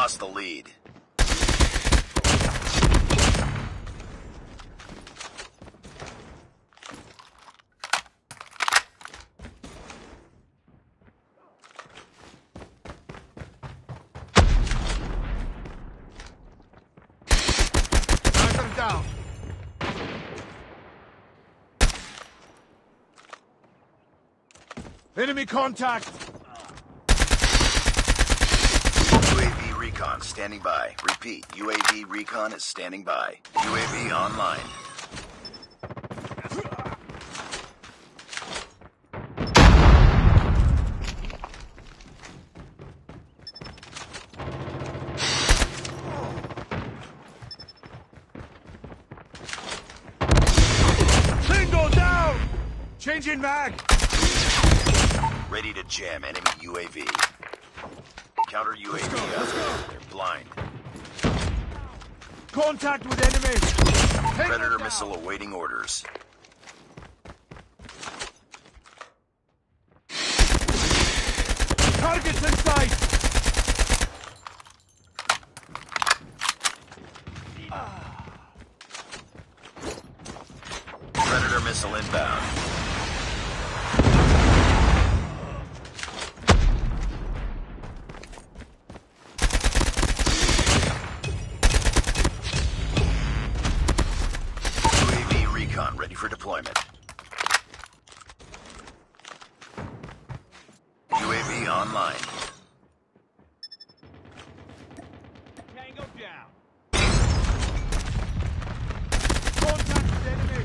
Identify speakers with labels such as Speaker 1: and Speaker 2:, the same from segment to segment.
Speaker 1: lost the lead.
Speaker 2: Enemy contact.
Speaker 1: UAV recon standing by. Repeat, UAV recon is standing by. UAV online.
Speaker 2: Changing mag.
Speaker 1: Ready to jam enemy UAV. Counter UAV up. They're blind.
Speaker 2: Contact with enemy.
Speaker 1: Predator missile awaiting orders.
Speaker 2: Targets in sight.
Speaker 1: Predator missile inbound.
Speaker 2: Down. Contact with enemy.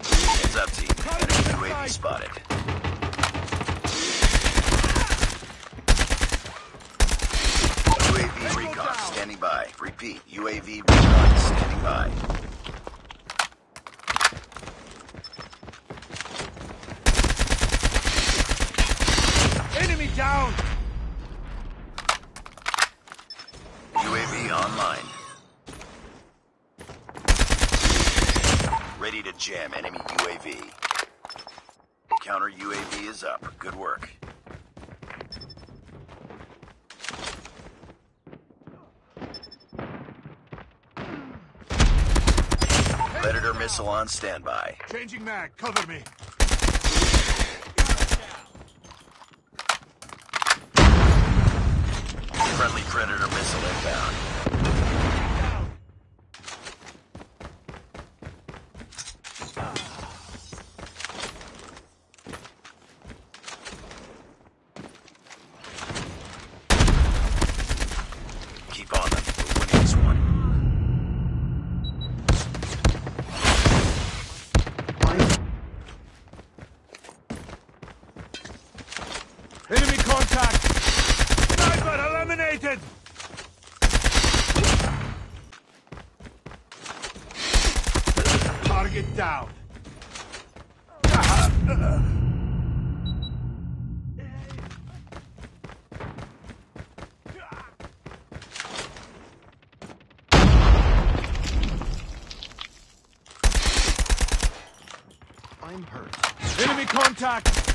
Speaker 1: Heads up team. Enemy UAV spotted. UAV recon standing by. Repeat, UAV recon standing by.
Speaker 2: Enemy down.
Speaker 1: UAV online. Ready to jam enemy UAV. Counter UAV is up. Good work. Predator missile on standby.
Speaker 2: Changing mag. Cover me.
Speaker 1: Friendly Predator missile inbound. Keep on them. We're winning this one.
Speaker 2: Enemy contact. Sniper eliminated. Target down.
Speaker 3: I'm hurt.
Speaker 2: Enemy contact.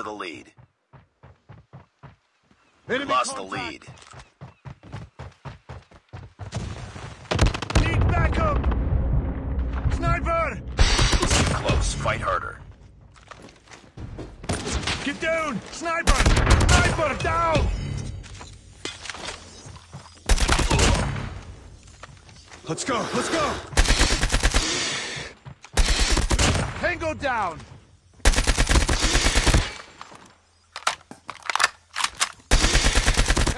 Speaker 1: For the lead.
Speaker 2: Enemy
Speaker 1: Lost the lead.
Speaker 2: Need backup. Sniper.
Speaker 1: close. Fight harder.
Speaker 2: Get down! Sniper! Sniper down! Let's go, let's go! Tango down!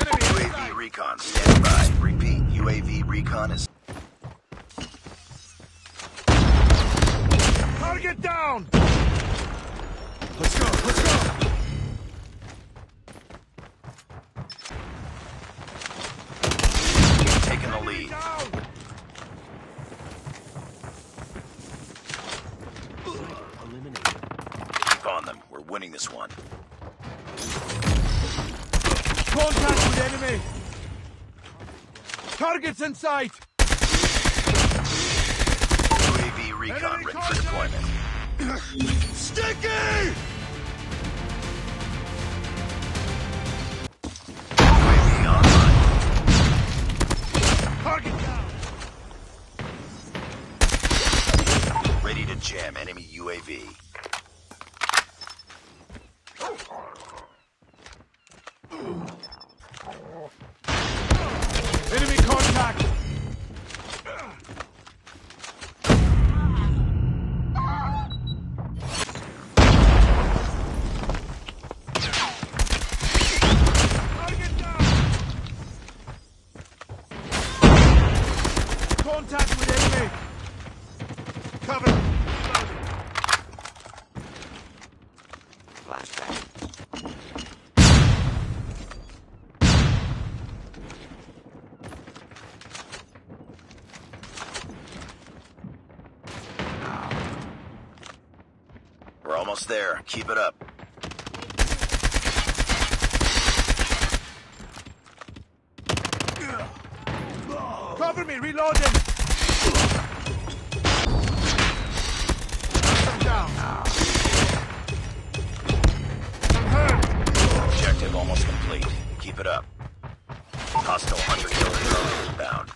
Speaker 2: Enemy
Speaker 1: UAV
Speaker 2: inside.
Speaker 1: Recon standing by. Repeat, UAV recon is
Speaker 2: Target down! Let's go!
Speaker 1: taking the lead.
Speaker 2: Down!
Speaker 1: Keep on them. We're winning this one.
Speaker 2: Contact with enemy! Targets in sight!
Speaker 1: UAV recon
Speaker 2: Enemy
Speaker 1: ready for deployment.
Speaker 2: Sticky!
Speaker 1: UAV online.
Speaker 2: Target down!
Speaker 1: Ready to jam enemy UAV.
Speaker 2: Enemy contact! Target down! Contact with enemy! Cover!
Speaker 1: We're almost there. Keep it up.
Speaker 2: Cover me, reloading! I'm down. I'm hurt.
Speaker 1: Objective almost complete. Keep it up. Hostile hunter killer drone inbound.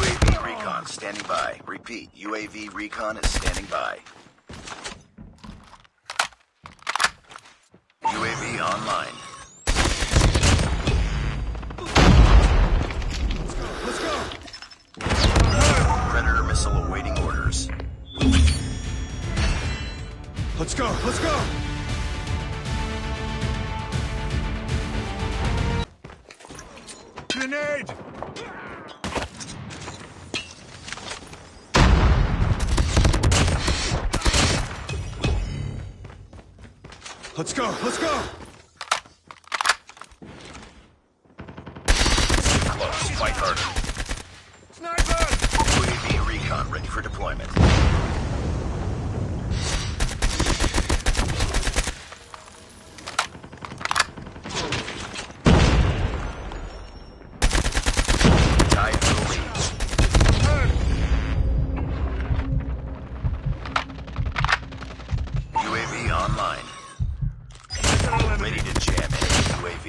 Speaker 1: UAV recon standing by. Repeat, UAV recon is standing by.
Speaker 2: Let's go. Let's go.
Speaker 1: Close. Fight harder.
Speaker 2: Sniper!
Speaker 1: UAV recon ready for deployment.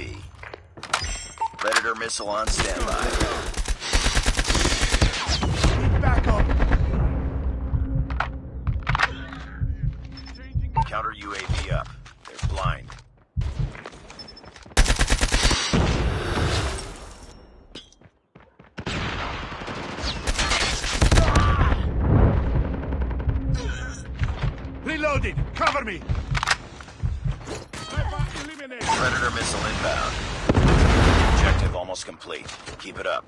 Speaker 1: UAV. Predator missile on standby.
Speaker 2: Need backup.
Speaker 1: Counter UAV up. They're blind.
Speaker 2: Reloading. Cover me. Eliminated.
Speaker 1: Predator missile inbound. Objective almost complete. Keep it up.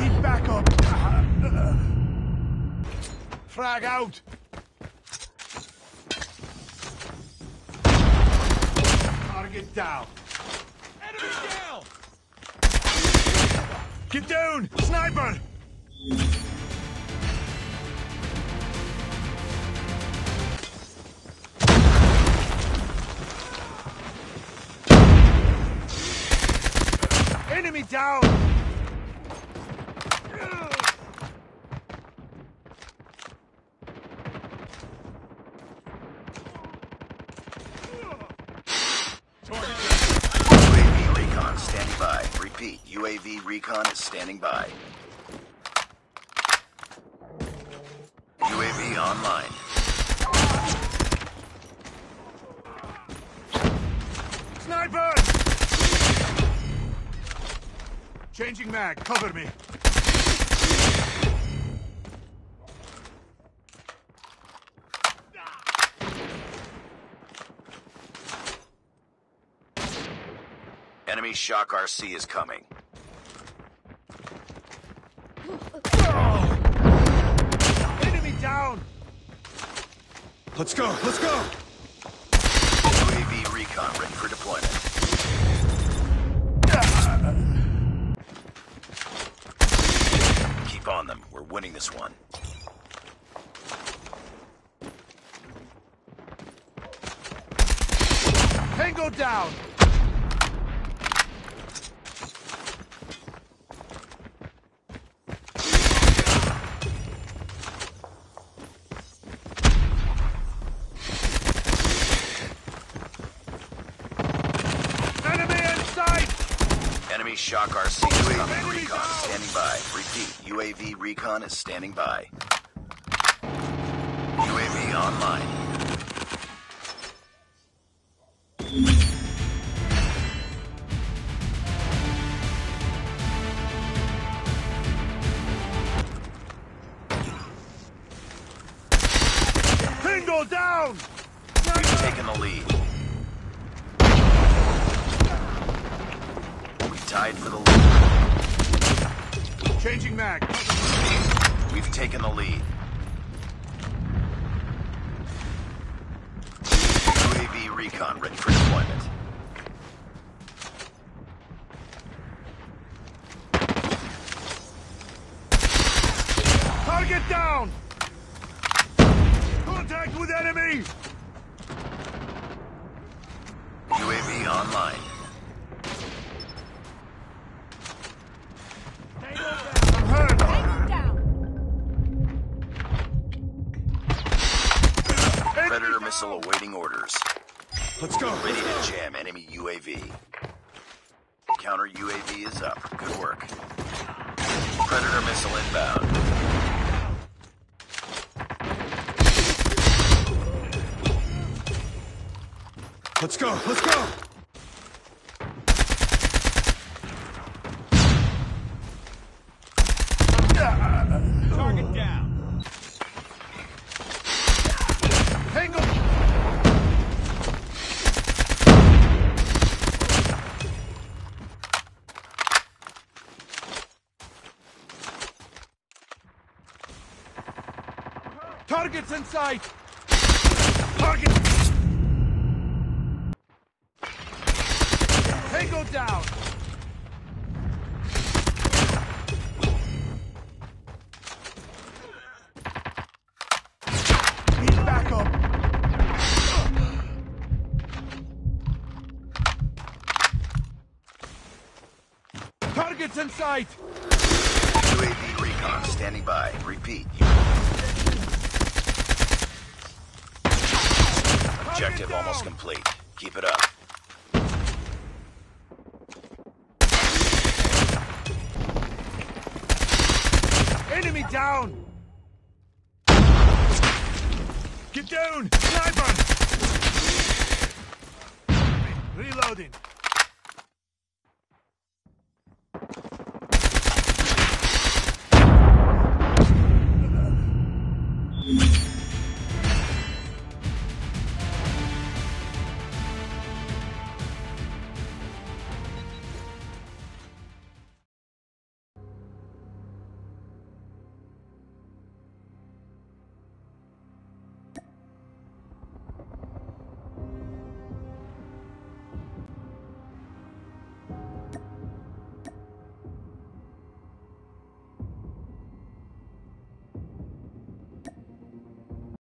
Speaker 2: Need backup. Frag out. Target down. Enemy down. Get down, sniper. Enemy down.
Speaker 1: UAV recon standing by. Repeat, UAV recon is standing by. UAV online.
Speaker 2: Sniper! Changing mag, cover me.
Speaker 1: Enemy Shock RC is coming.
Speaker 2: Enemy down!
Speaker 3: Let's go, let's go!
Speaker 1: UAV recon ready for deployment. Keep on them. We're winning this one.
Speaker 2: Tango down! Enemy in sight!
Speaker 1: Enemy Shock RC is coming. Recon is standing by. Repeat, UAV recon is standing by. UAV online. Recon ready for deployment.
Speaker 2: Target down! Contact with enemy!
Speaker 1: UAV online. Predator missile awaiting orders.
Speaker 3: Let's go,
Speaker 1: Ready to jam enemy UAV. Counter UAV is up. Good work. Predator missile inbound.
Speaker 3: Let's go, let's go!
Speaker 2: Target down! Tango! Targets in sight! Target! Tango down! Need backup! Targets in sight!
Speaker 1: UAV recon standing by. Repeat. Objective almost complete. Keep it up.
Speaker 2: Enemy down! Get down! Sniper! Reloading.